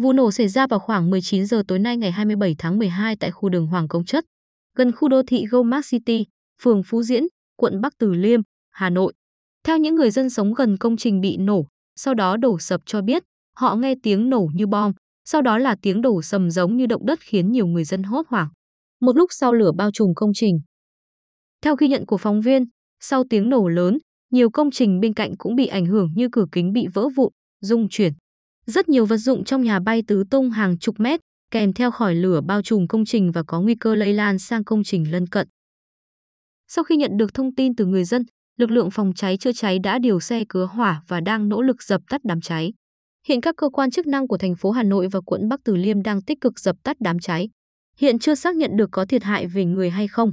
Vụ nổ xảy ra vào khoảng 19 giờ tối nay ngày 27 tháng 12 tại khu đường Hoàng Công Chất, gần khu đô thị Gomark City, phường Phú Diễn, quận Bắc Từ Liêm, Hà Nội. Theo những người dân sống gần công trình bị nổ, sau đó đổ sập cho biết, họ nghe tiếng nổ như bom, sau đó là tiếng đổ sầm giống như động đất khiến nhiều người dân hốt hoảng. Một lúc sau lửa bao trùm công trình. Theo ghi nhận của phóng viên, sau tiếng nổ lớn, nhiều công trình bên cạnh cũng bị ảnh hưởng như cửa kính bị vỡ vụn, rung chuyển. Rất nhiều vật dụng trong nhà bay tứ tung hàng chục mét, kèm theo khỏi lửa bao trùm công trình và có nguy cơ lây lan sang công trình lân cận. Sau khi nhận được thông tin từ người dân, lực lượng phòng cháy chữa cháy đã điều xe cứu hỏa và đang nỗ lực dập tắt đám cháy. Hiện các cơ quan chức năng của thành phố Hà Nội và quận Bắc Từ Liêm đang tích cực dập tắt đám cháy. Hiện chưa xác nhận được có thiệt hại về người hay không.